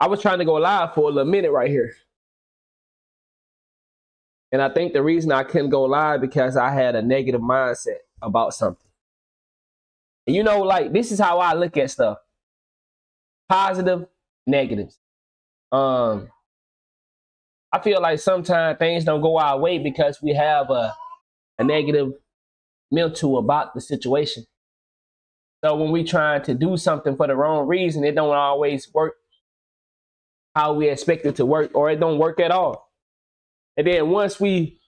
I was trying to go live for a little minute right here. And I think the reason I couldn't go live because I had a negative mindset about something. And you know, like this is how I look at stuff. Positive, negatives. Um I feel like sometimes things don't go our way because we have a, a negative mental about the situation. So when we trying to do something for the wrong reason, it don't always work how we expect it to work, or it don't work at all. And then once we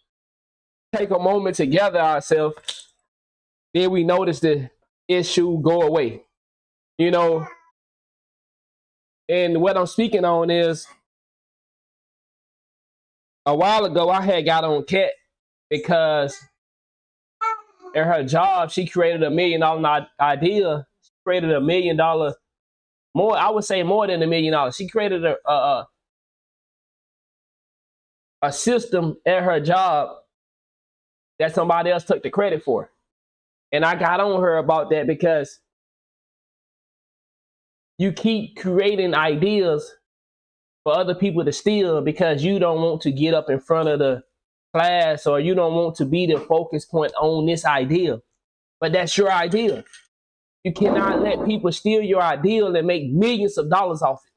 take a moment to gather ourselves, then we notice the issue go away. You know, and what I'm speaking on is a while ago I had got on Cat because in her job she created a million dollar idea. She created a million dollar more. I would say more than a million dollars. She created a a, a system at her job that somebody else took the credit for, and I got on her about that because you keep creating ideas for other people to steal because you don't want to get up in front of the class or you don't want to be the focus point on this idea. But that's your idea. You cannot let people steal your ideal and make millions of dollars off it.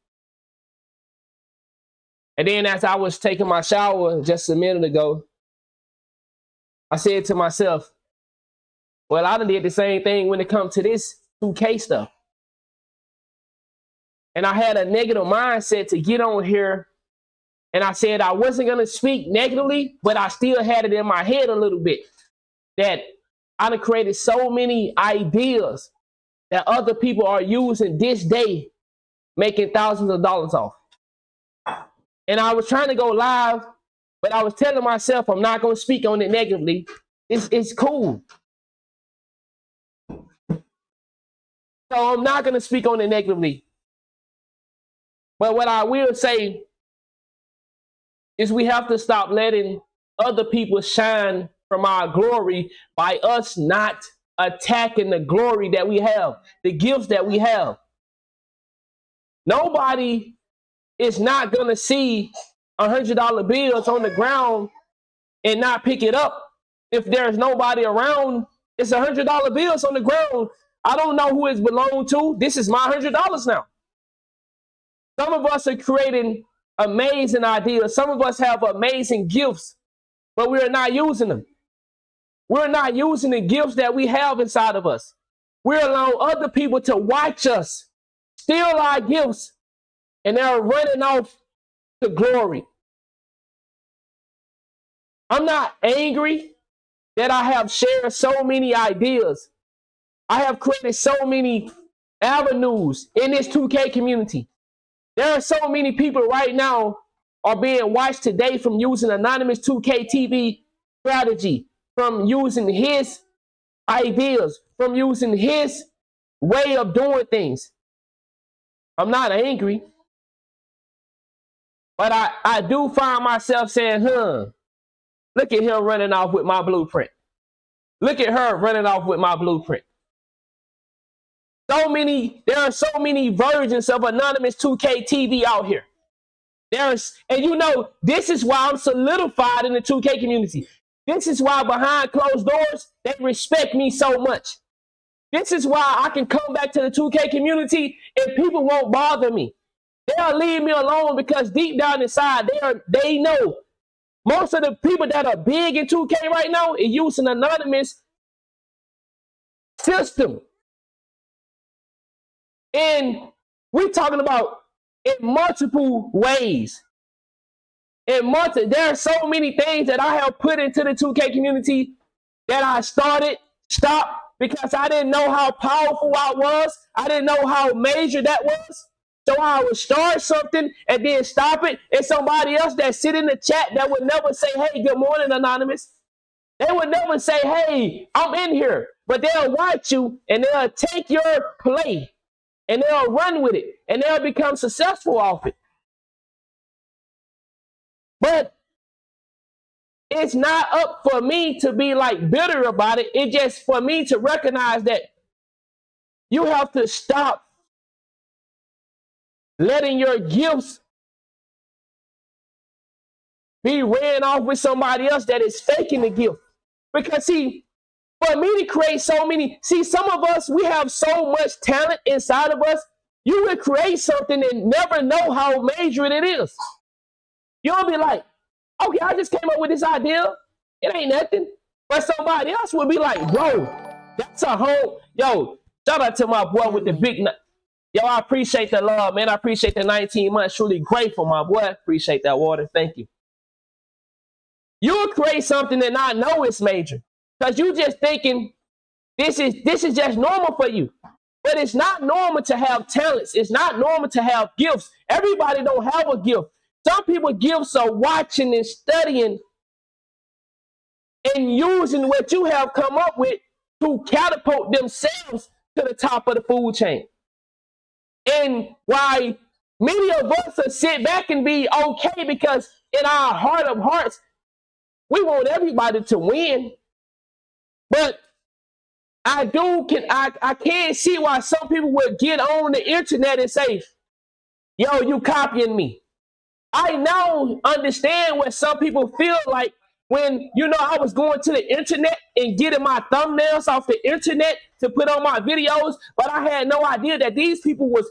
And then as I was taking my shower just a minute ago, I said to myself, well, I done did the same thing when it comes to this 2K stuff. And I had a negative mindset to get on here. And I said I wasn't going to speak negatively, but I still had it in my head a little bit that I have created so many ideas that other people are using this day, making thousands of dollars off. And I was trying to go live, but I was telling myself I'm not going to speak on it negatively. It's, it's cool. So I'm not going to speak on it negatively. But what I will say is we have to stop letting other people shine from our glory by us not attacking the glory that we have, the gifts that we have. Nobody is not going to see a hundred dollar bills on the ground and not pick it up if there's nobody around. It's a hundred dollar bills on the ground. I don't know who it belonged to. This is my hundred dollars now. Some of us are creating amazing ideas. Some of us have amazing gifts, but we're not using them. We're not using the gifts that we have inside of us. We're allowing other people to watch us steal our gifts and they're running off to glory. I'm not angry that I have shared so many ideas. I have created so many avenues in this 2K community. There are so many people right now are being watched today from using anonymous 2K TV strategy, from using his ideas, from using his way of doing things. I'm not angry. But I, I do find myself saying, huh, look at him running off with my blueprint. Look at her running off with my blueprint. So many, there are so many versions of anonymous 2K TV out here. There's, and you know, this is why I'm solidified in the 2K community. This is why behind closed doors, they respect me so much. This is why I can come back to the 2K community and people won't bother me. They'll leave me alone because deep down inside, they are they know most of the people that are big in 2K right now is using anonymous system. And we're talking about in multiple ways. In multi, there are so many things that I have put into the 2K community that I started, stopped, because I didn't know how powerful I was. I didn't know how major that was. So I would start something and then stop it, and somebody else that sit in the chat that would never say, "Hey, good morning, anonymous." They would never say, "Hey, I'm in here," but they'll watch you and they'll take your play and they'll run with it and they'll become successful off it. But it's not up for me to be like bitter about it. It's just for me to recognize that you have to stop letting your gifts be ran off with somebody else that is faking the gift. Because see, for me to create so many, see, some of us, we have so much talent inside of us. You will create something and never know how major it is. You'll be like, okay, I just came up with this idea. It ain't nothing. But somebody else would be like, bro, that's a whole, yo, shout out to my boy with the big, yo, I appreciate the love, man. I appreciate the 19 months. Truly grateful, my boy. Appreciate that water. Thank you. You'll create something and not know it's major. Because you just thinking this is this is just normal for you. But it's not normal to have talents. It's not normal to have gifts. Everybody don't have a gift. Some people gifts are watching and studying and using what you have come up with to catapult themselves to the top of the food chain. And why many of us are sit back and be okay because in our heart of hearts, we want everybody to win. But I do can I, I can't see why some people would get on the internet and say, yo, you copying me. I now understand what some people feel like when you know I was going to the internet and getting my thumbnails off the internet to put on my videos, but I had no idea that these people was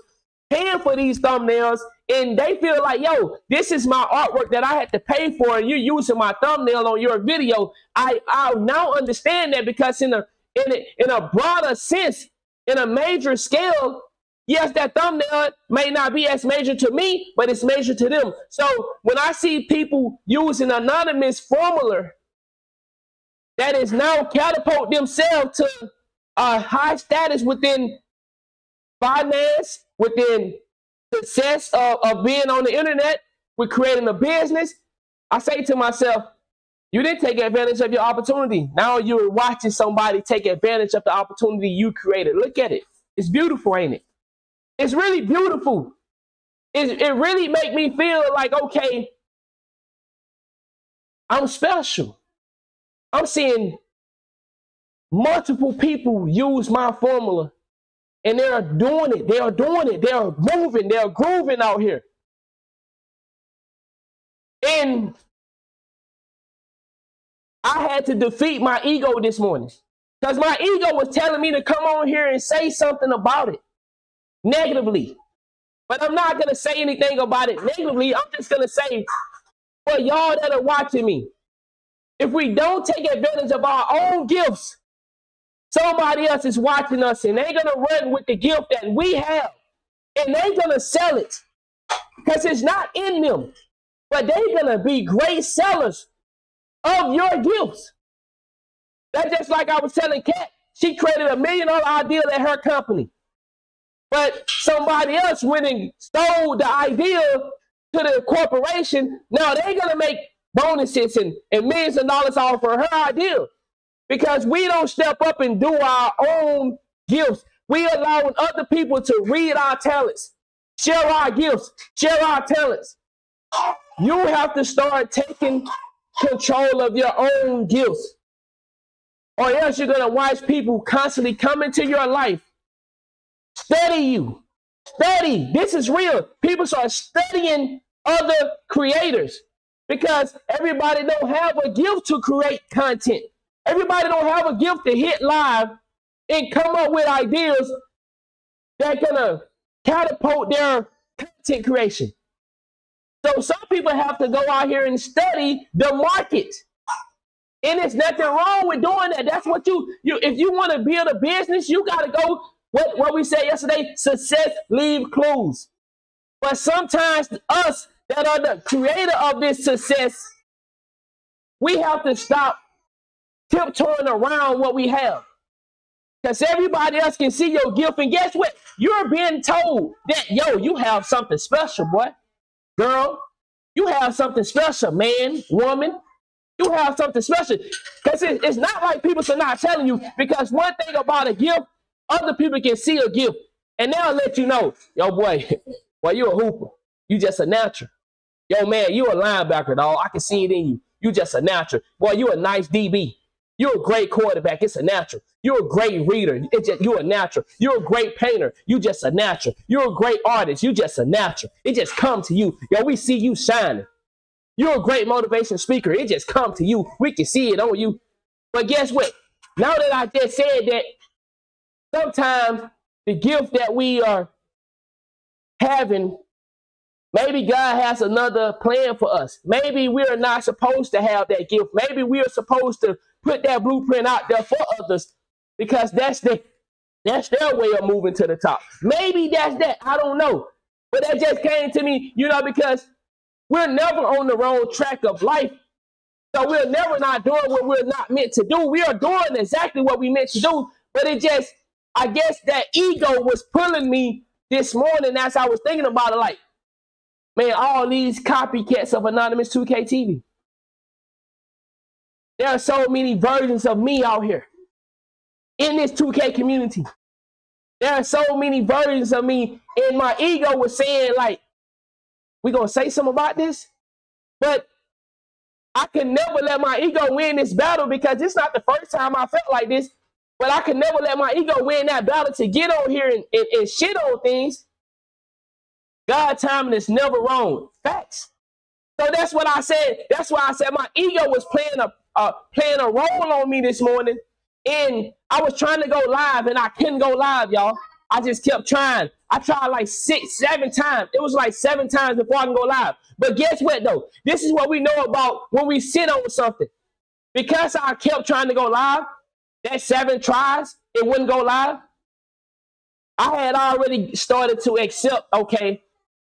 paying for these thumbnails and they feel like, yo, this is my artwork that I had to pay for, and you're using my thumbnail on your video. I I now understand that because in a in a, in a broader sense, in a major scale, yes, that thumbnail may not be as major to me, but it's major to them. So when I see people using anonymous formula that is now catapult themselves to a high status within finance, within success of, of being on the internet, with creating a business, I say to myself, you didn't take advantage of your opportunity. Now you're watching somebody take advantage of the opportunity you created. Look at it. It's beautiful, ain't it? It's really beautiful. It, it really make me feel like, okay, I'm special. I'm seeing multiple people use my formula and they are doing it. They are doing it. They are moving. They are grooving out here. And I had to defeat my ego this morning because my ego was telling me to come on here and say something about it negatively. But I'm not going to say anything about it negatively. I'm just going to say, for y'all that are watching me, if we don't take advantage of our own gifts, Somebody else is watching us and they're going to run with the gift that we have and they're going to sell it because it's not in them. But they're going to be great sellers of your gifts. That's just like I was telling Kat. She created a million dollar idea at her company. But somebody else went and stole the idea to the corporation. Now they're to make bonuses and, and millions of dollars off of her idea because we don't step up and do our own gifts. We allowing other people to read our talents, share our gifts, share our talents. You have to start taking control of your own gifts. Or else you're to watch people constantly come into your life, study you. Study. This is real. People start studying other creators because everybody don't have a gift to create content. Everybody don't have a gift to hit live and come up with ideas that gonna catapult their content creation. So some people have to go out here and study the market. And it's nothing wrong with doing that. That's what you you if you want to build a business, you gotta go what, what we said yesterday, success leave clues. But sometimes us that are the creator of this success, we have to stop tiptoeing around what we have. Because everybody else can see your gift. And guess what? You're being told that, yo, you have something special, boy. Girl, you have something special, man, woman. You have something special. Because it, it's not like people are not telling you. Because one thing about a gift, other people can see a gift. And they'll let you know, yo, boy, boy, you a hooper. You just a natural. Yo, man, you a linebacker, dog. I can see it in you. You just a natural. Boy, you a nice DB. You're a great quarterback. It's a natural. You're a great reader. It's just, you're a natural. You're a great painter. You just a natural. You're a great artist. You just a natural. It just come to you. Yo, we see you shining. You're a great motivation speaker. It just come to you. We can see it on you. But guess what? Now that I just said that, sometimes the gift that we are having, maybe God has another plan for us. Maybe we're not supposed to have that gift. Maybe we are supposed to put that blueprint out there for others because that's the that's their way of moving to the top. Maybe that's that. I don't know. But that just came to me, you know, because we're never on the wrong track of life. So we're never not doing what we're not meant to do. We are doing exactly what we meant to do. But it just, I guess that ego was pulling me this morning as I was thinking about it. Like, man, all these copycats of Anonymous 2K TV. There are so many versions of me out here in this 2K community. There are so many versions of me, and my ego was saying, like, we gonna say something about this, but I can never let my ego win this battle because it's not the first time I felt like this. But I could never let my ego win that battle to get on here and, and, and shit on things. God timing is never wrong. Facts. So that's what I said. That's why I said my ego was playing a uh, playing a role on me this morning. And I was trying to go live and I couldn't go live, y'all. I just kept trying. I tried like six, seven times. It was like seven times before I can go live. But guess what though? This is what we know about when we sit on something. Because I kept trying to go live, that seven tries, it wouldn't go live. I had already started to accept, okay,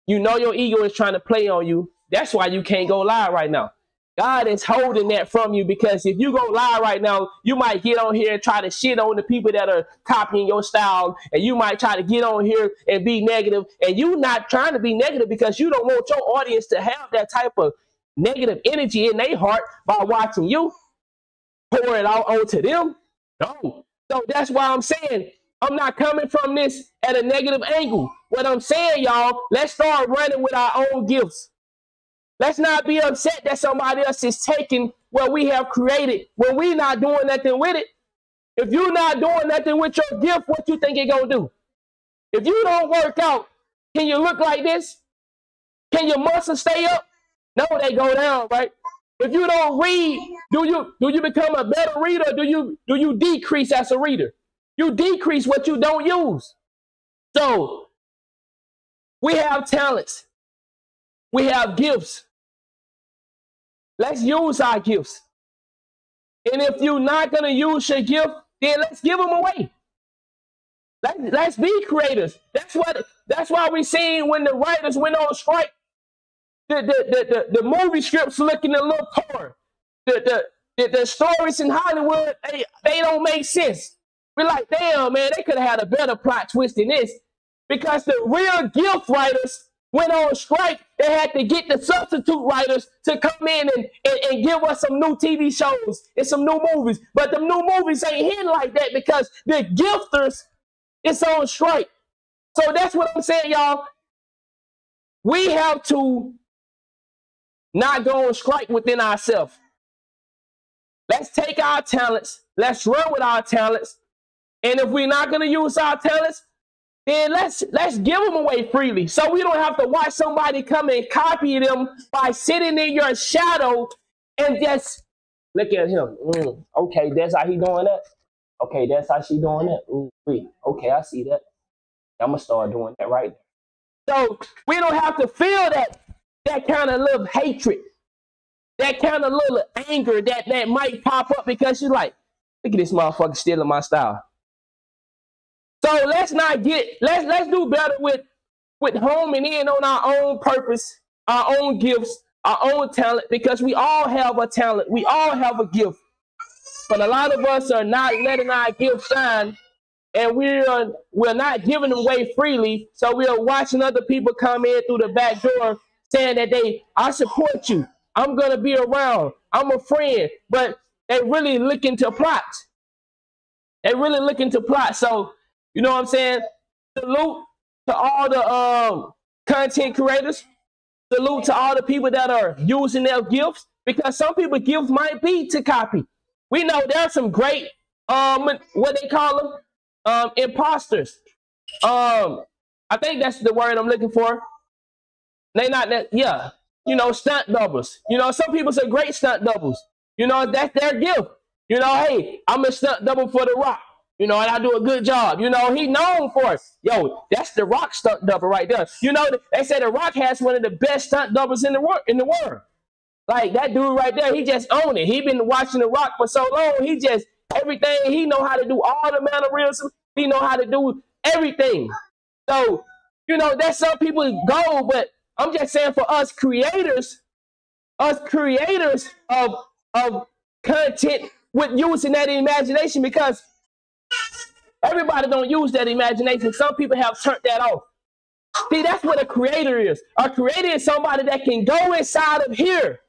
you know your ego is trying to play on you. That's why you can't go live right now. God is holding that from you because if you go live right now, you might get on here and try to shit on the people that are copying your style, and you might try to get on here and be negative, and you not trying to be negative because you don't want your audience to have that type of negative energy in their heart by watching you pour it out onto them. No. So that's why I'm saying I'm not coming from this at a negative angle. What I'm saying, y'all, let's start running with our own gifts. Let's not be upset that somebody else is taking what we have created when we're not doing nothing with it. If you're not doing nothing with your gift, what you think it gonna do? If you don't work out, can you look like this? Can your muscles stay up? No, they go down, right? If you don't read, do you do you become a better reader? do you do you decrease as a reader? You decrease what you don't use. So we have talents. We have gifts. Let's use our gifts. And if you're not going to use your gift, then let's give them away. Let's, let's be creators. That's what. That's why we seen when the writers went on strike. The the the, the, movie scripts looking a little poor. The, the the the stories in Hollywood they they don't make sense. We're like, damn man, they could have had a better plot twist than this, because the real gift writers went on strike, they had to get the substitute writers to come in and, and, and, give us some new TV shows and some new movies. But the new movies ain't hitting like that because the gifters is on strike. So that's what I'm saying, y'all. We have to not go on strike within ourselves. Let's take our talents, let's run with our talents. And if we're not going to use our talents, then let's let's give them away freely. So we don't have to watch somebody come and copy them by sitting in your shadow and just look at him. Mm, okay that's how he doing that? Okay that's how she doing that? Ooh, okay i see that. I'm gonna start doing that right now. so we don't have to feel that that kind of little hatred that kind of little anger that that might pop up because she's like look at this motherfucker stealing my style so let's not get let's let's do better with with homing in on our own purpose, our own gifts, our own talent, because we all have a talent, we all have a gift. But a lot of us are not letting our gifts shine, and we're we're not giving them away freely. So we are watching other people come in through the back door saying that they I support you, I'm gonna be around, I'm a friend, but they really looking to plot. They really looking to plot. So you know what I'm saying? Salute to all the um, content creators. Salute to all the people that are using their gifts because some people gifts might be to copy. We know there are some great um, what they call them, um, imposters. Um, I think that's the word I'm looking for. They not that, yeah. You know, stunt doubles. You know, some people say great stunt doubles. You know, that's their gift. You know, hey, I'm a stunt double for The Rock. You know, and I do a good job. You know, he known for it. Yo, that's the Rock stunt double right there. You know, they say The Rock has one of the best stunt doubles in the world. In the world, like that dude right there, he just own it. He been watching The Rock for so long. He just everything. He know how to do all the mannerisms. He know how to do everything. So, you know, that's some people's goal, but I'm just saying for us creators, us creators of of content with using that imagination because everybody don't use that imagination. Some people have turned that off. See, that's what a creator is. A creator is somebody that can go inside of here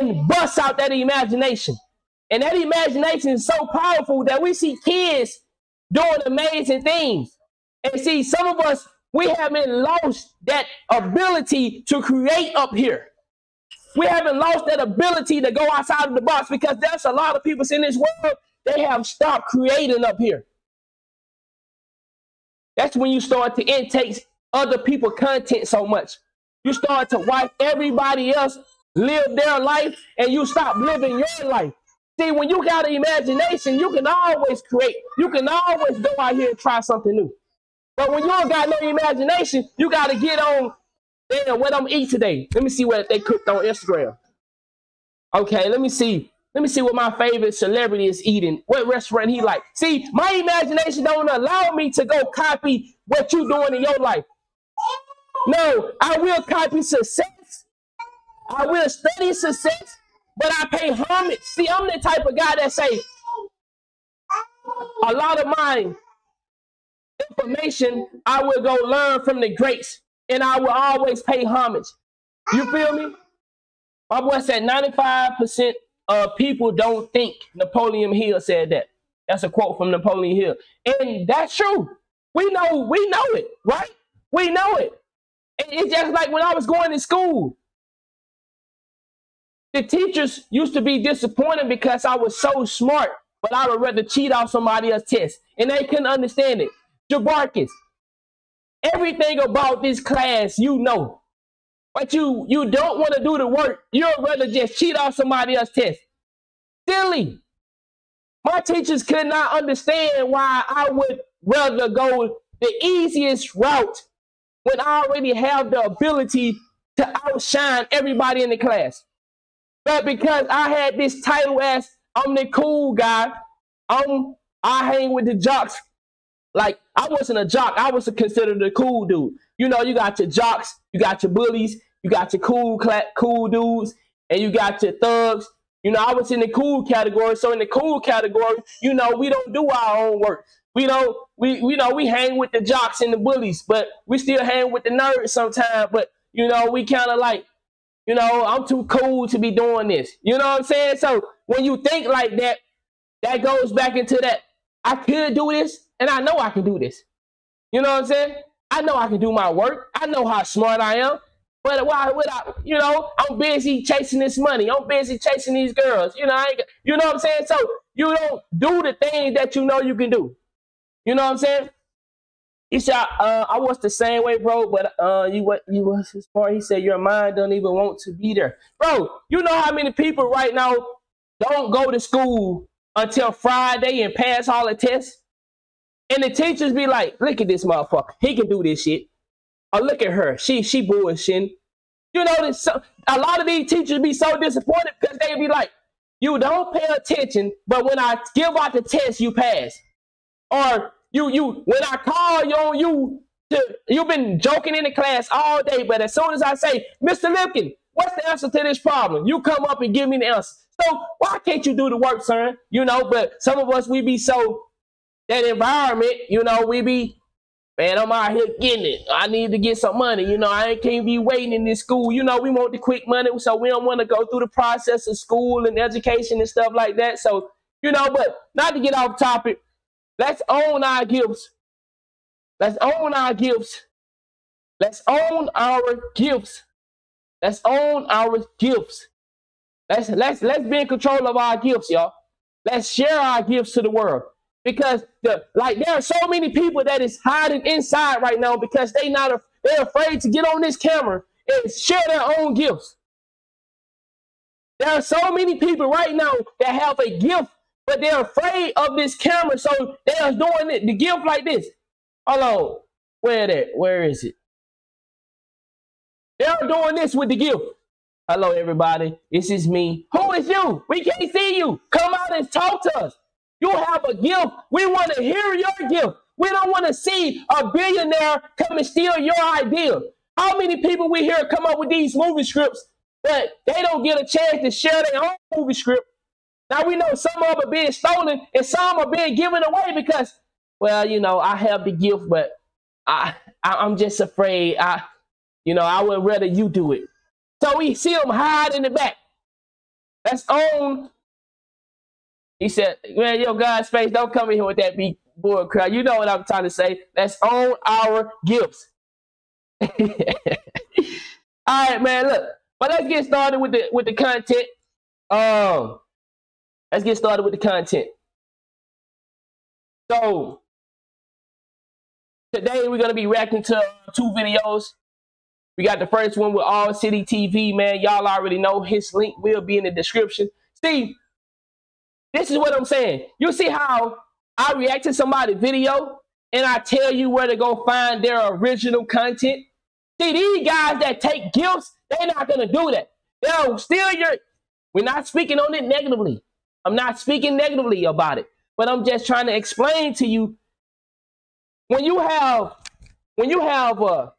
and bust out that imagination. And that imagination is so powerful that we see kids doing amazing things. And see, some of us, we haven't lost that ability to create up here. We haven't lost that ability to go outside of the box because there's a lot of people in this world, they have stopped creating up here. That's when you start to intake other people content so much. You start to watch everybody else live their life and you stop living your life. See, when you got an imagination, you can always create. You can always go out here and try something new. But when you don't got no imagination, you got to get on, damn, what I'm eat today. Let me see what they cooked on Instagram. Okay, let me see. Let me see what my favorite celebrity is eating. What restaurant he like. See, my imagination don't allow me to go copy what you doing in your life. No, I will copy success. I will study success but I pay homage. See, I'm the type of guy that say a lot of my information I will go learn from the greats, and I will always pay homage. You feel me? My boy said 95% of people don't think Napoleon Hill said that. That's a quote from Napoleon Hill. And that's true. We know, we know it, right? We know it. It's just like when I was going to school. The teachers used to be disappointed because I was so smart, but I would rather cheat off somebody else's test. And they couldn't understand it. Jabarkis, everything about this class you know. But you you don't want to do the work. You'd rather just cheat off somebody else's test. Silly. My teachers could not understand why I would rather go the easiest route when I already have the ability to outshine everybody in the class. But because I had this title as I'm the cool guy, I'm I hang with the jocks. Like I wasn't a jock, I was considered a cool dude. You know, you got your jocks, you got your bullies, you got your cool cool dudes, and you got your thugs. You know, I was in the cool category. So in the cool category, you know, we don't do our own work. We don't, we, we know we hang with the jocks and the bullies, but we still hang with the nerds sometimes. But you know, we kind of like you know, I'm too cool to be doing this. You know what I'm saying? So when you think like that, that goes back into that I could do this and I know I can do this. You know what I'm saying? I know I can do my work. I know how smart I am. But why would I, you know, I'm busy chasing this money. I'm busy chasing these girls. You know, I ain't, you know what I'm saying? So you don't do the things that you know you can do. You know what I'm saying? He said, uh, I was the same way, bro, but uh, you what you was smart. He said your mind don't even want to be there. Bro, you know how many people right now don't go to school until Friday and pass all the tests? And the teachers be like, look at this motherfucker. He can do this shit. Or look at her. She she bullshitting. You know, so, a lot of these teachers be so disappointed because they be like, you don't pay attention, but when I give out the test, you pass. Or you you when I call you on you you've been joking in the class all day, but as soon as I say, Mr. Lipkin, what's the answer to this problem? You come up and give me the answer. So why can't you do the work, sir? You know, but some of us we be so that environment, you know, we be Man, I'm out here getting it. I need to get some money. You know, I ain't can't be waiting in this school. You know, we want the quick money, so we don't want to go through the process of school and education and stuff like that. So, you know, but not to get off topic, Let's own our gifts. Let's own our gifts. Let's own our gifts. Let's own our gifts. Let's let's let's be in control of our gifts, y'all. Let's share our gifts to the world. Because the like there are so many people that is hiding inside right now because they not they're afraid to get on this camera and share their own gifts. There are so many people right now that have a gift, but they're afraid of this camera, so they are doing it the gift like this. Hello, where that? Where is it? They're doing this with the gift. Hello, everybody. This is me. Who is you? We can't see you. Come out and talk to us. You have a gift. We want to hear your gift. We don't want to see a billionaire come and steal your idea. How many people we hear come up with these movie scripts, but they don't get a chance to share their own movie script? Now we know some of them are being stolen and some are being given away because, well, you know, I have the gift, but I, I am just afraid. I, you know, I would rather you do it. So we see them hide in the back. That's on. He said, man, yo, God's face, don't come in here with that big boy crowd. You know what I'm trying to say. That's on our gifts. All right, man. Look, but let's get started with the with the content. Um, let's get started with the content. So today we're gonna be reacting to two videos. We got the first one with All City TV, man. Y'all already know his link will be in the description. Steve, this is what I'm saying. You see how I react to somebody's video and I tell you where to go find their original content? See, these guys that take gifts, they're not going to do that. They'll steal your. We're not speaking on it negatively. I'm not speaking negatively about it, but I'm just trying to explain to you when you have when you have a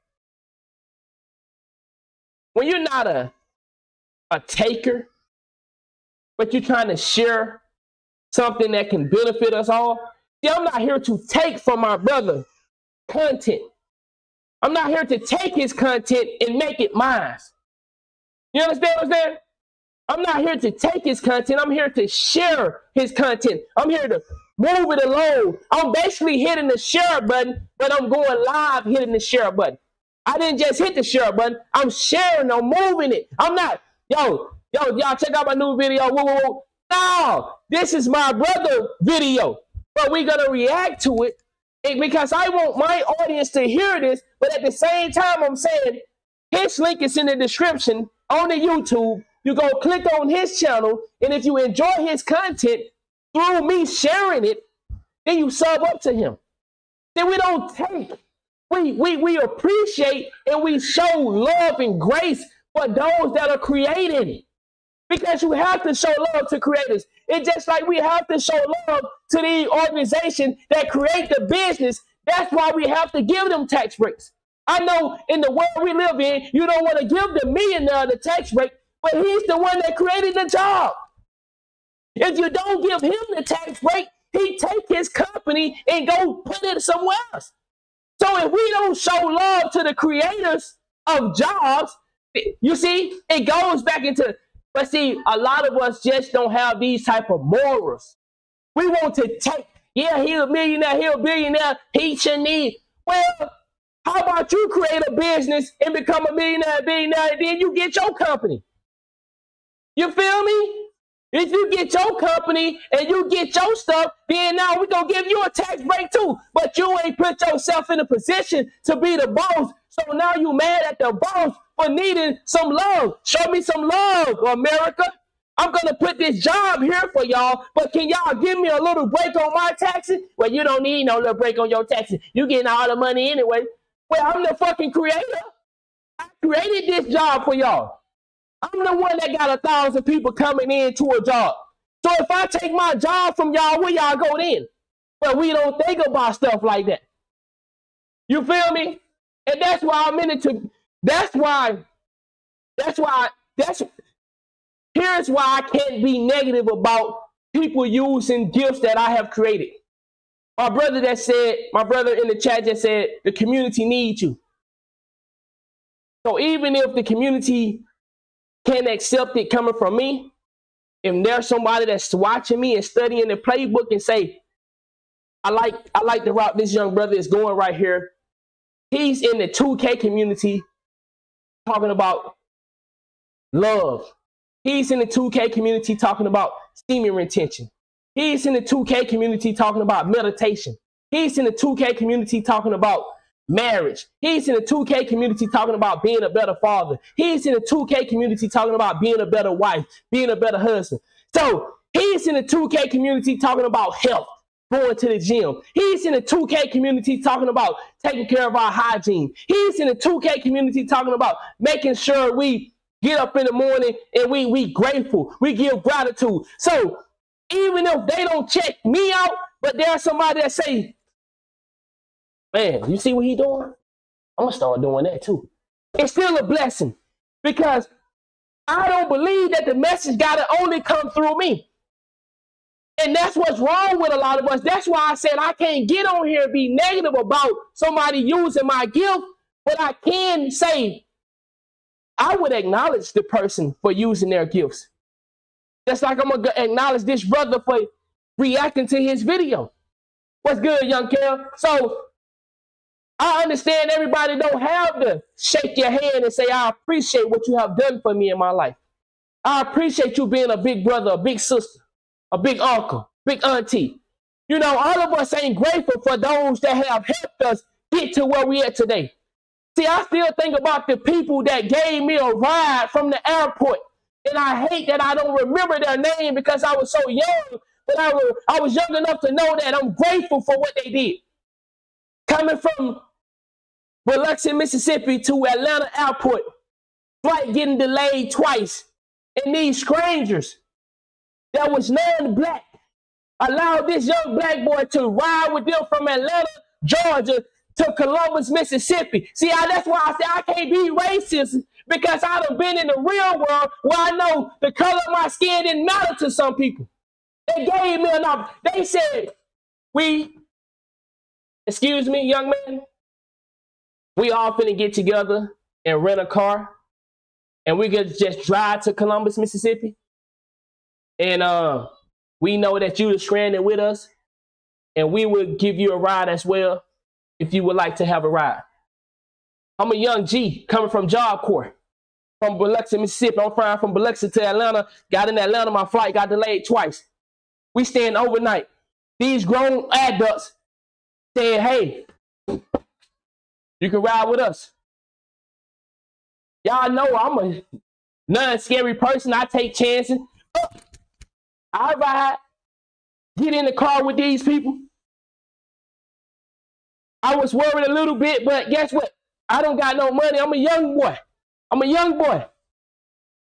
when you're not a a taker, but you're trying to share something that can benefit us all. See, I'm not here to take from my brother content. I'm not here to take his content and make it mine. You understand what I'm saying? I'm not here to take his content. I'm here to share his content. I'm here to move it along. I'm basically hitting the share button, but I'm going live hitting the share button. I didn't just hit the share button. I'm sharing. I'm moving it. I'm not, yo, yo, y'all check out my new video. No, this is my brother video, but we're gonna react to it because I want my audience to hear this. But at the same time, I'm saying his link is in the description on the YouTube. You go click on his channel, and if you enjoy his content through me sharing it, then you sub up to him. Then we don't take. We, we, we appreciate and we show love and grace for those that are creating. Because you have to show love to creators. It's just like we have to show love to the organization that create the business. That's why we have to give them tax breaks. I know in the world we live in, you don't want to give the millionaire the tax break, but he's the one that created the job. If you don't give him the tax break, he take his company and go put it somewhere else. So if we don't show love to the creators of jobs, you see, it goes back into but see, a lot of us just don't have these type of morals. We want to take, yeah, he a millionaire, he a billionaire, he should need. Well, how about you create a business and become a millionaire, billionaire, and then you get your company? You feel me? If you get your company and you get your stuff, then now we're going to give you a tax break too. But you ain't put yourself in a position to be the boss. So now you mad at the boss for needing some love. Show me some love, America. I'm to put this job here for y'all, but can y'all give me a little break on my taxes? Well, you don't need no little break on your taxes. You getting all the money anyway. Well, I'm the fucking creator. I created this job for y'all. I'm the one that got a thousand people coming in to a job. So if I take my job from y'all, where y'all go then? But we don't think about stuff like that. You feel me? And that's why I'm in it to that's why, that's why, that's, here's why I can't be negative about people using gifts that I have created. My brother that said, my brother in the chat just said, the community needs you. So even if the community can't accept it coming from me, if there's somebody that's watching me and studying the playbook and say, I like I like the route this young brother is going right here. He's in the 2K community talking about love. He's in the 2K community talking about semen retention. He's in the 2K community talking about meditation. He's in the 2K community talking about marriage. He's in the 2K community talking about being a better father. He's in the 2K community talking about being a better wife, being a better husband. So he's in the 2K community talking about health, going to the gym. He's in the 2K community talking about taking care of our hygiene. He's in the 2K community talking about making sure we get up in the morning and we we grateful. We give gratitude. So even if they don't check me out, but there's somebody that say, Man, you see what he doing? I'm gonna start doing that too. It's still a blessing because I don't believe that the message gotta only come through me. And that's what's wrong with a lot of us. That's why I said I can't get on here and be negative about somebody using my gift, but I can say I would acknowledge the person for using their gifts. Just like I'm gonna acknowledge this brother for reacting to his video. What's good, young Kel? So I understand everybody don't have to shake your hand and say, I appreciate what you have done for me in my life. I appreciate you being a big brother, a big sister, a big uncle, big auntie. You know, all of us ain't grateful for those that have helped us get to where we at today. See, I still think about the people that gave me a ride from the airport. And I hate that I don't remember their name because I was so young, but I was, I was young enough to know that I'm grateful for what they did. Coming from Biloxi, Mississippi to Atlanta Airport. Flight getting delayed twice. And these strangers that was non-black allowed this young black boy to ride with them from Atlanta, Georgia to Columbus, Mississippi. See, I, that's why I say I can't be racist because I have been in the real world where I know the color of my skin didn't matter to some people. They gave me enough. They said, we, excuse me, young man, we all finna get together and rent a car and we could just drive to Columbus, Mississippi. And uh, we know that you are stranded with us, and we will give you a ride as well if you would like to have a ride. I'm a young G coming from Job Corps from Biloxi, Mississippi. I'm flying from Biloxi to Atlanta. Got in Atlanta, my flight got delayed twice. We staying overnight. These grown adults said, hey, you can ride with us. Y'all know I'm a non-scary person. I take chances. I ride, get in the car with these people. I was worried a little bit, but guess what? I don't got no money. I'm a young boy. I'm a young boy.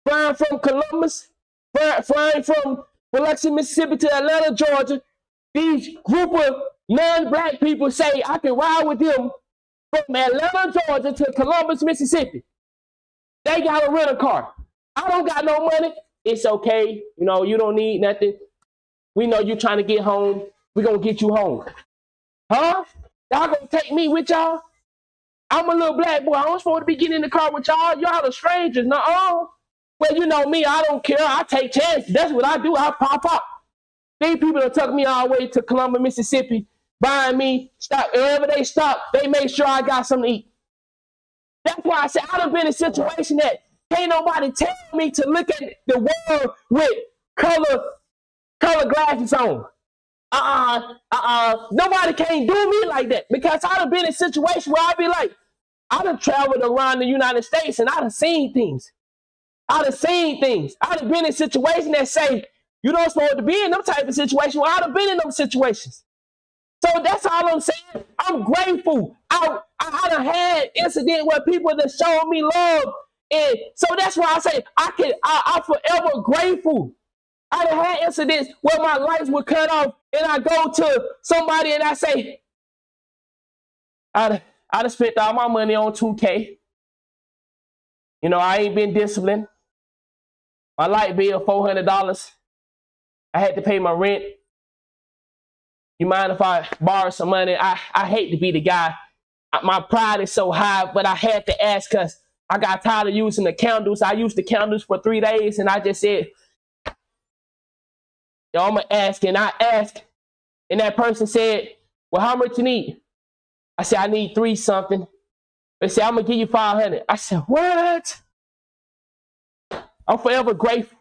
Flying from Columbus, flying from Biloxi, Mississippi to Atlanta, Georgia. These group of non-black people say I can ride with them from Atlanta, Georgia to Columbus, Mississippi. They got a rental car. I don't got no money. It's okay. You know, you don't need nothing. We know you're trying to get home. we going to get you home. Huh? Y'all going to take me with y'all? I'm a little black boy. I don't supposed to be getting in the car with y'all. Y'all are strangers. No, -uh. Well, you know me. I don't care. I take chances. That's what I do. I pop up. These people that took me all the way to Columbus, Mississippi buying me, stop wherever they stop, they make sure I got something to eat. That's why I said I done been in a situation that ain't nobody tell me to look at the world with color color glasses on. Uh-uh, uh-uh. Nobody can't do me like that because I done been in a situation where I'd be like, I done traveled around the United States and I done seen things. I done seen things. I done been in situations that say, you don't supposed to be in them type of situations. Well, I done been in them situations. So that's all I'm saying. I'm grateful. I, I, I had incident where people that showed me love. And so that's why I say I can I, I'm forever grateful. I done had incidents where my lights were cut off and I go to somebody and I say, I I done spent all my money on 2K. You know, I ain't been disciplined. My light bill, $400. I had to pay my rent. You mind if I borrow some money? I, I hate to be the guy. My pride is so high, but I had to ask because I got tired of using the candles. I used the candles for three days and I just said, Yo, I'm to ask. And I asked, and that person said, Well, how much you need? I said, I need three something. They said, I'm to give you 500. I said, What? I'm forever grateful.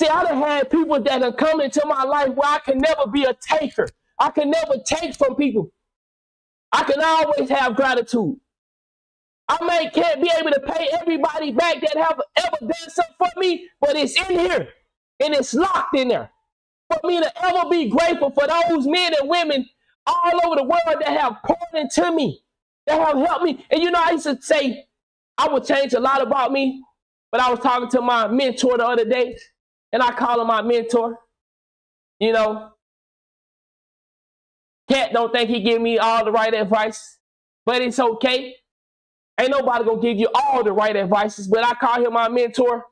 See, I done had people that have come into my life where I can never be a taker. I can never take from people. I can always have gratitude. I may can't be able to pay everybody back that have ever done something for me, but it's in here and it's locked in there. For me to ever be grateful for those men and women all over the world that have poured into me, that have helped me. And you know, I used to say I would change a lot about me, but I was talking to my mentor the other day, and I call him my mentor. You know, Cat don't think he give me all the right advice, but it's okay. Ain't nobody gonna give you all the right advices, but I call him my mentor.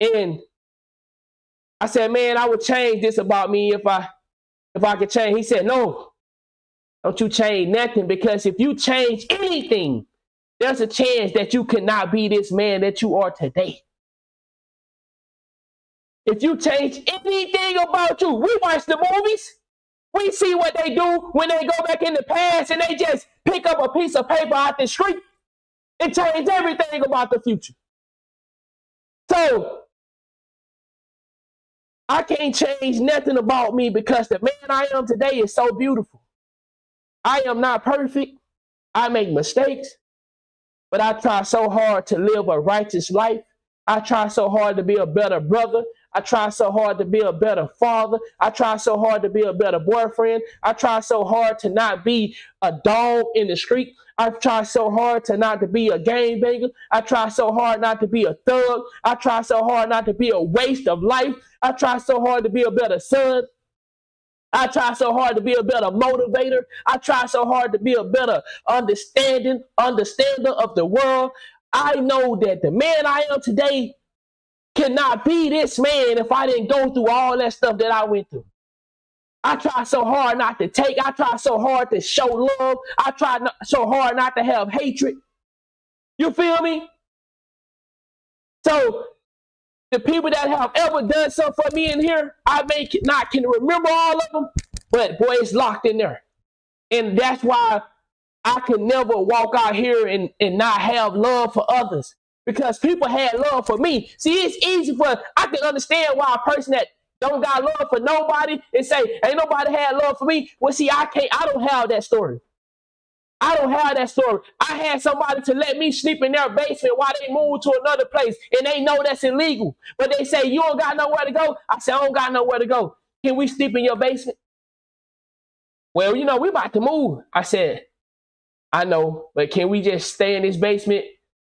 And I said, man, I would change this about me if I if I could change. He said, no, don't you change nothing because if you change anything, there's a chance that you cannot be this man that you are today. If you change anything about you, we watch the movies. We see what they do when they go back in the past and they just pick up a piece of paper out the street. It changed everything about the future. So I can't change nothing about me because the man I am today is so beautiful. I am not perfect. I make mistakes, but I try so hard to live a righteous life. I try so hard to be a better brother. I try so hard to be a better father. I try so hard to be a better boyfriend. I try so hard to not be a dog in the street. I try so hard to not to be a game banger. I try so hard not to be a thug. I try so hard not to be a waste of life. I try so hard to be a better son. I try so hard to be a better motivator. I try so hard to be a better understanding, understander of the world. I know that the man I am today cannot be this man if I didn't go through all that stuff that I went through. I tried so hard not to take. I tried so hard to show love. I tried not, so hard not to have hatred. You feel me? So the people that have ever done something for me in here, I may not can remember all of them, but boy, it's locked in there. And that's why I can never walk out here and, and not have love for others because people had love for me. See, it's easy for I can understand why a person that don't got love for nobody and say, ain't nobody had love for me. Well, see, I can't, I don't have that story. I don't have that story. I had somebody to let me sleep in their basement while they moved to another place and they know that's illegal. But they say, You don't got nowhere to go. I said, I don't got nowhere to go. Can we sleep in your basement? Well, you know, we about to move. I said, I know, but can we just stay in this basement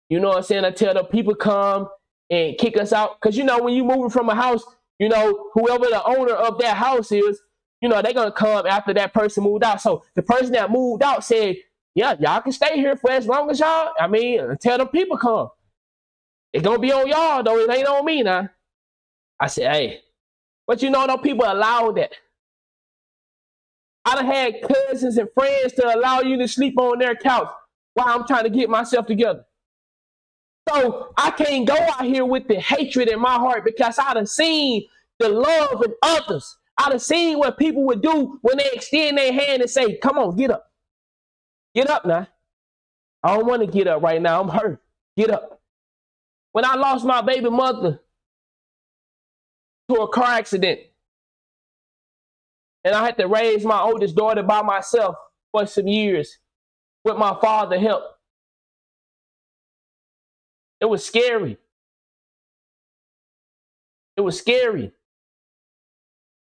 you know what I'm saying? Until the people come and kick us out. Because, you know, when you moving from a house, you know, whoever the owner of that house is, you know, they're to come after that person moved out. So the person that moved out said, yeah, y'all can stay here for as long as y'all, I mean, until the people come. It's to be on y'all, though. It ain't on me now. I said, hey, but you know, no people allow that. I done had cousins and friends to allow you to sleep on their couch while I'm trying to get myself together. So I can't go out here with the hatred in my heart because I'd have seen the love in others. I'd have seen what people would do when they extend their hand and say, Come on, get up. Get up now. I don't want to get up right now. I'm hurt. Get up. When I lost my baby mother to a car accident, and I had to raise my oldest daughter by myself for some years with my father help. It was scary. It was scary.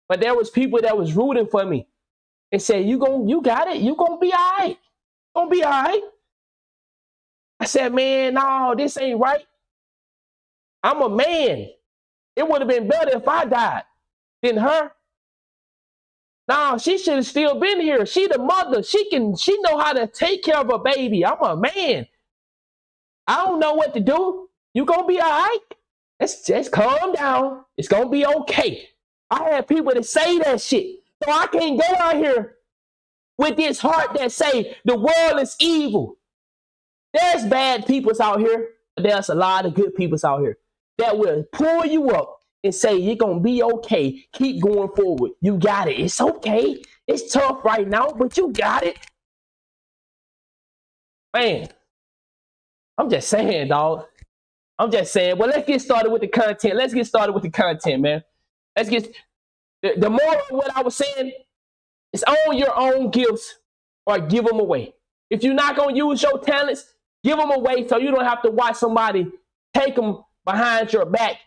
But there was people that was rooting for me and said, You gon' you got it, you gonna be all right. Gonna be all right. I said, man, no, this ain't right. I'm a man. It would have been better if I died than her. No, she should have still been here. She the mother. She can she know how to take care of a baby. I'm a man. I don't know what to do. You gonna be all right. Let's just calm down. It's gonna be okay. I have people that say that shit. So I can't go out here with this heart that say the world is evil. There's bad peoples out here, there's a lot of good peoples out here that will pull you up and say you're gonna be okay. Keep going forward. You got it. It's okay. It's tough right now, but you got it. Man, I'm just saying, dog. I'm just saying. Well, let's get started with the content. Let's get started with the content, man. Let's get the, the more of what I was saying is own your own gifts or give them away. If you're not gonna use your talents, give them away so you don't have to watch somebody take them behind your back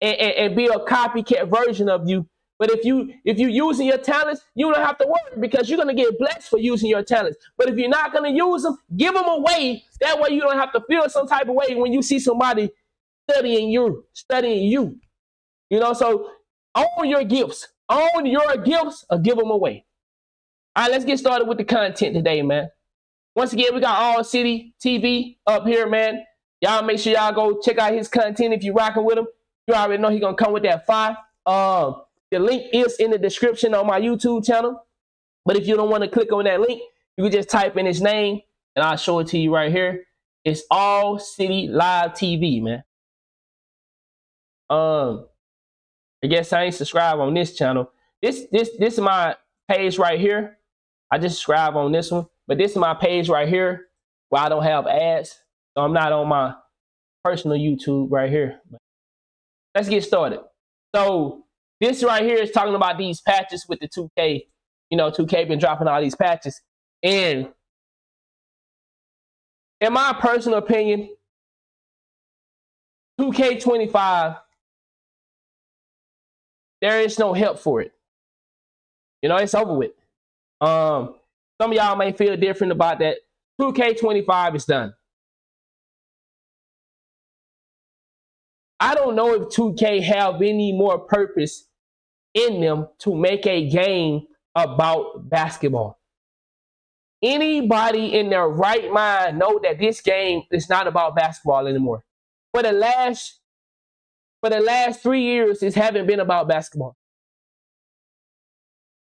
and, and, and be a copycat version of you but if you if you using your talents, you don't have to worry because you're gonna get blessed for using your talents. But if you're not gonna use them, give them away. That way you don't have to feel some type of way when you see somebody studying you, studying you. You know, so own your gifts. Own your gifts or give them away. All right, let's get started with the content today, man. Once again, we got All City TV up here, man. Y'all make sure y'all go check out his content if you're rocking with him. You already know he gonna come with that fire. Um, the link is in the description on my YouTube channel. But if you don't want to click on that link, you can just type in his name and I'll show it to you right here. It's All City Live TV, man. Um, I guess I ain't subscribed on this channel. This this this is my page right here. I just subscribe on this one, but this is my page right here where I don't have ads. So I'm not on my personal YouTube right here. Let's get started. So this right here is talking about these patches with the 2K. You know, 2K been dropping all these patches. And in my personal opinion, 2K25, there is no help for it. You know, it's over with. Um, some of y'all may feel different about that. 2K25 is done. I don't know if 2K have any more purpose in them to make a game about basketball. Anybody in their right mind know that this game is not about basketball anymore. For the last for the last three years, it haven't been about basketball.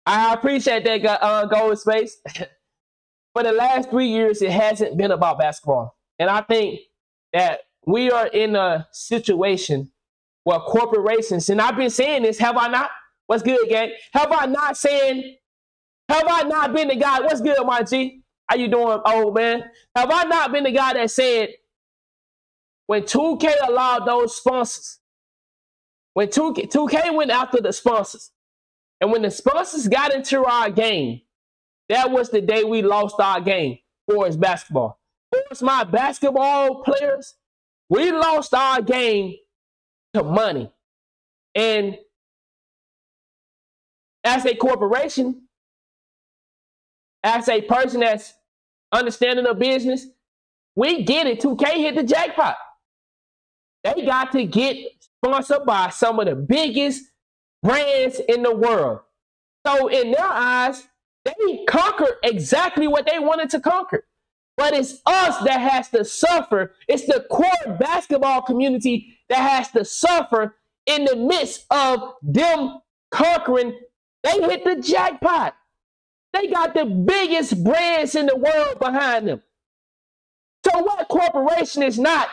I appreciate that, uh, Gold Space. for the last three years, it hasn't been about basketball, and I think that we are in a situation where corporations, and I've been saying this, have I not? What's good, gang? Have I not saying, have I not been the guy? What's good, my G? How you doing, old man? Have I not been the guy that said when 2K allowed those sponsors, when 2K, 2K went after the sponsors, and when the sponsors got into our game, that was the day we lost our game for us basketball. For us, my basketball players, we lost our game to money. And as a corporation, as a person that's understanding the business, we get it. 2K hit the jackpot. They got to get sponsored by some of the biggest brands in the world. So in their eyes, they conquered exactly what they wanted to conquer. But it's us that has to suffer. It's the core basketball community that has to suffer in the midst of them conquering they hit the jackpot. They got the biggest brands in the world behind them. So what corporation is not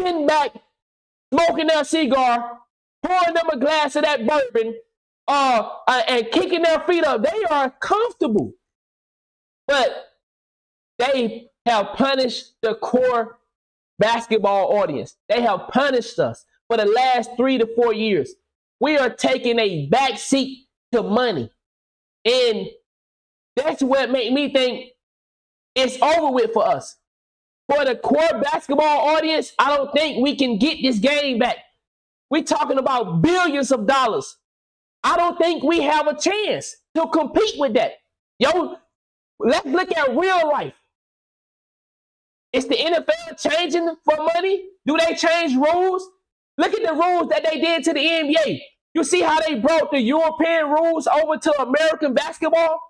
sitting back, smoking their cigar, pouring them a glass of that bourbon, uh, uh, and kicking their feet up? They are comfortable. But they have punished the core basketball audience. They have punished us for the last three to four years we are taking a back seat to money. And that's what made me think it's over with for us. For the core basketball audience, I don't think we can get this game back. We're talking about billions of dollars. I don't think we have a chance to compete with that. Yo, let's look at real life. Is the NFL changing for money? Do they change rules? Look at the rules that they did to the NBA. You see how they brought the European rules over to American basketball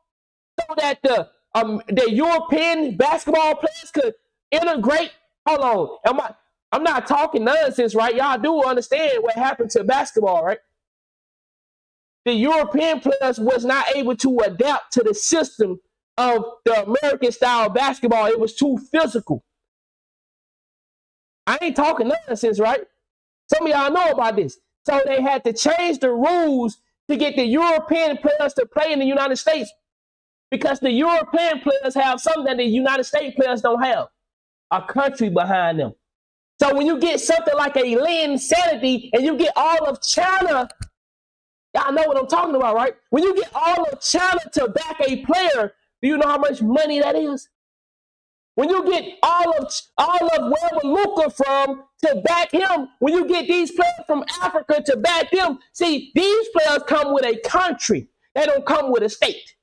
so that the um, the European basketball players could integrate. Hold on, am I? I'm not talking nonsense, right? Y'all do understand what happened to basketball, right? The European players was not able to adapt to the system of the American style basketball. It was too physical. I ain't talking nonsense, right? Some of y'all know about this. So they had to change the rules to get the European players to play in the United States because the European players have something that the United States players don't have a country behind them. So when you get something like a Linsanity and you get all of China, y'all know what I'm talking about, right? When you get all of China to back a player, do you know how much money that is? When you get all of all of wherever Luka from to back him, when you get these players from Africa to back them, see, these players come with a country. They don't come with a state.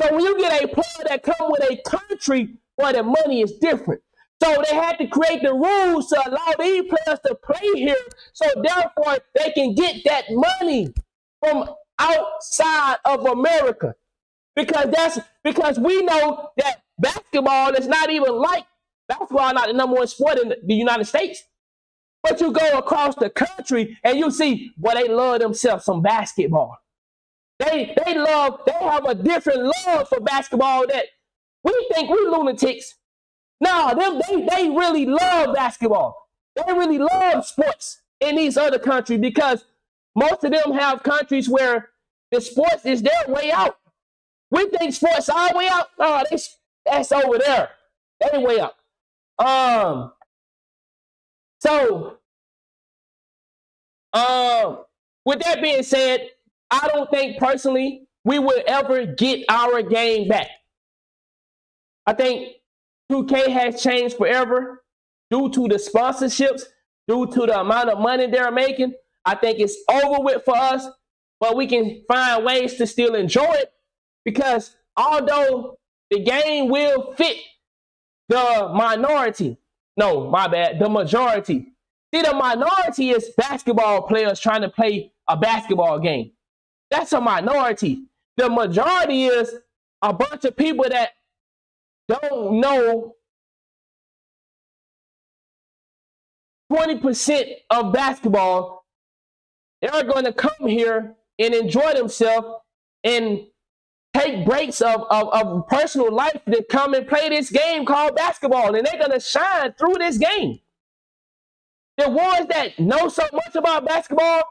So when you get a player that come with a country, where the money is different. So they had to create the rules to allow these players to play here. So therefore, they can get that money from outside of America. Because that's because we know that basketball is not even like basketball, not the number one sport in the United States. But you go across the country and you see, boy, they love themselves some basketball. They they love, they have a different love for basketball that we think we lunatics. No, them they, they really love basketball. They really love sports in these other countries because most of them have countries where the sports is their way out. We think sports our way out. No, they, that's over there. They way out. Um. So, um, with that being said, I don't think personally we will ever get our game back. I think 2K has changed forever due to the sponsorships, due to the amount of money they're making. I think it's over with for us, but we can find ways to still enjoy it because although the game will fit the minority, no, my bad, the majority. See, the minority is basketball players trying to play a basketball game. That's a minority. The majority is a bunch of people that don't know 20% of basketball, they're going to come here and enjoy themselves and take breaks of, of, of personal life to come and play this game called basketball. And they're going to shine through this game. The ones that know so much about basketball,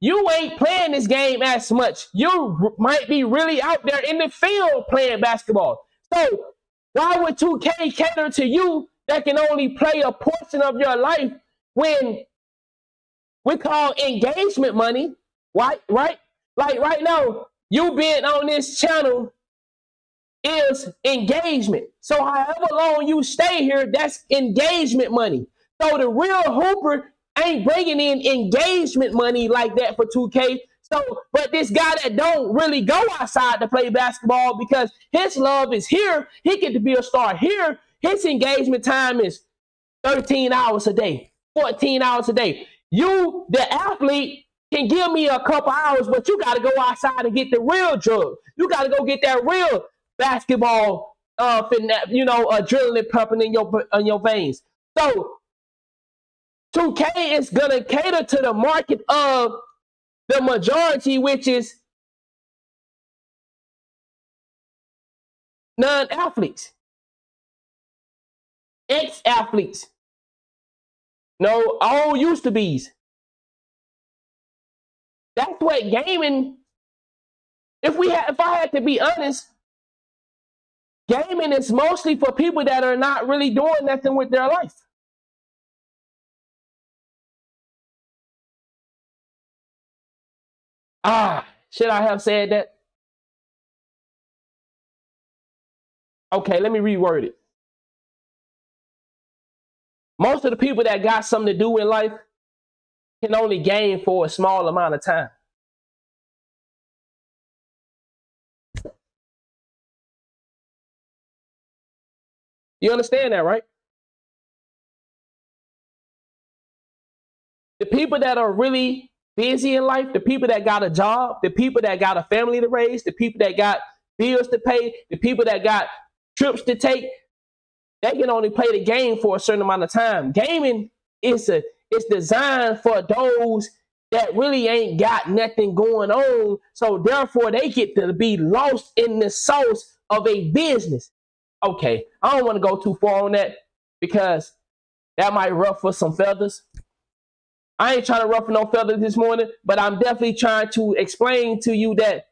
you ain't playing this game as much. You might be really out there in the field playing basketball. So why would 2K cater to you that can only play a portion of your life when we call engagement money, right? Right? Like right now, you being on this channel is engagement. So however long you stay here, that's engagement money. So the real hooper ain't bringing in engagement money like that for 2K. So, but this guy that don't really go outside to play basketball because his love is here, he get to be a star here. His engagement time is 13 hours a day, 14 hours a day. You, the athlete, can give me a couple hours, but you got to go outside and get the real drug. You got to go get that real basketball, uh, you know, adrenaline pumping in your in your veins. So, 2K is gonna cater to the market of the majority, which is non athletes, ex athletes, no, all used to be's. That's what gaming. If we had, if I had to be honest, gaming is mostly for people that are not really doing nothing with their life. Ah, should I have said that? Okay, let me reword it. Most of the people that got something to do in life can only gain for a small amount of time. You understand that, right? The people that are really busy in life, the people that got a job, the people that got a family to raise, the people that got bills to pay, the people that got trips to take, they can only play the game for a certain amount of time. Gaming is a it's designed for those that really ain't got nothing going on. So therefore they get to be lost in the sauce of a business. Okay, I don't want to go too far on that because that might ruffle some feathers. I ain't trying to ruffle no feathers this morning, but I'm definitely trying to explain to you that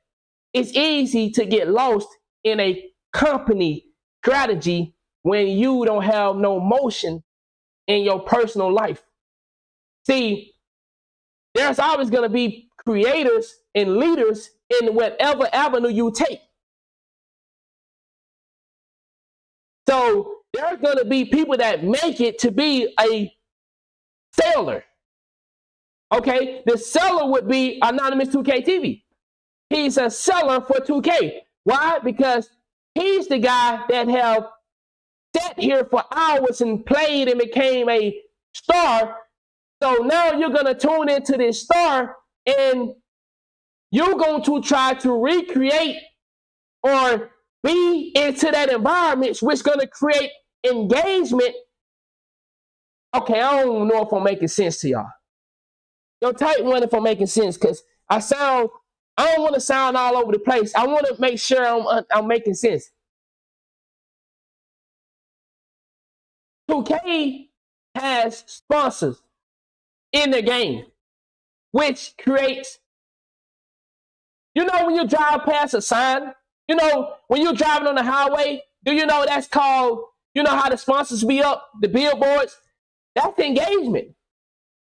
it's easy to get lost in a company strategy when you don't have no motion in your personal life. See, there's always going to be creators and leaders in whatever avenue you take. So there's going to be people that make it to be a seller. Okay, the seller would be Anonymous 2K TV. He's a seller for 2K. Why? Because he's the guy that have sat here for hours and played and became a star. So now you're gonna tune into this star and you're going to try to recreate or be into that environment, which is going to create engagement. Okay, I don't know if I'm making sense to y'all. Yo, type one if I'm making sense, because I sound, I don't want to sound all over the place. I want to make sure I'm, uh, I'm making sense. 2K has sponsors in the game, which creates, you know, when you drive past a sign, you know, when you're driving on the highway, do you know that's called, you know how the sponsors be up, the billboards? That's engagement.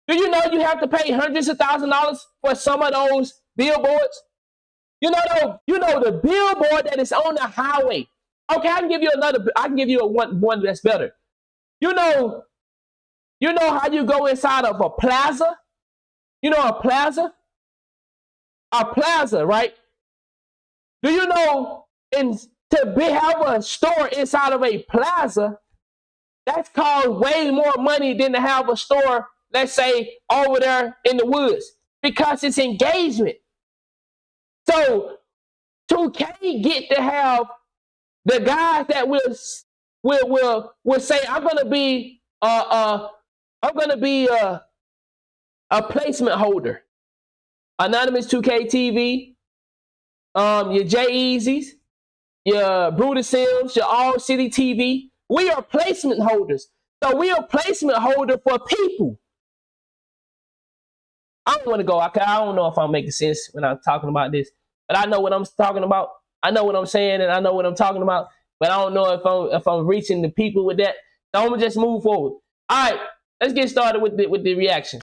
Do you know you have to pay hundreds of thousand dollars for some of those billboards? You know, you know the billboard that is on the highway. Okay, I can give you another. I can give you a one one that's better. You know, you know how you go inside of a plaza. You know a plaza. A plaza, right? Do you know in to be, have a store inside of a plaza? That's called way more money than to have a store let's say, over there in the woods because it's engagement. So 2K get to have the guys that will will will will say, I'm gonna be uh uh I'm gonna be a a placement holder. Anonymous 2K TV, um, your J Easy's, your Brutus Sims, your All City TV. We are placement holders. So we are placement holder for people. I don't want to go. I, I don't know if I'm making sense when I'm talking about this, but I know what I'm talking about. I know what I'm saying, and I know what I'm talking about. But I don't know if I'm if I'm reaching the people with that. So I'm gonna just move forward. All right, let's get started with the with the reaction.